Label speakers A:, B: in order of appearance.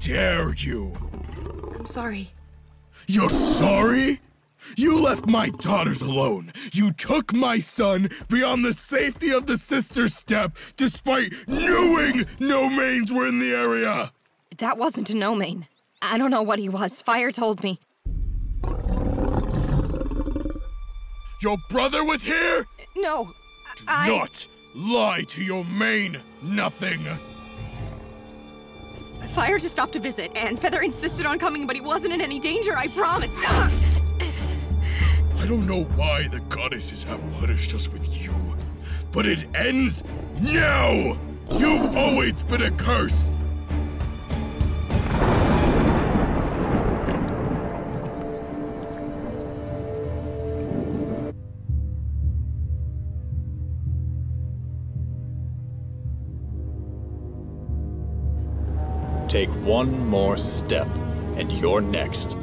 A: dare you?
B: I'm sorry.
A: You're sorry? You left my daughters alone. You took my son beyond the safety of the sister step despite knowing nomads were in the area.
B: That wasn't a nomad. I don't know what he was. Fire told me.
A: Your brother was here?
B: No.
A: Do
B: I.
A: not lie to your main nothing.
B: Fire just stopped to visit, and Feather insisted on coming, but he wasn't in any danger, I promise.
A: I don't know why the goddesses have punished us with you, but it ends now! You've always been a curse!
C: Take one more step, and you're next.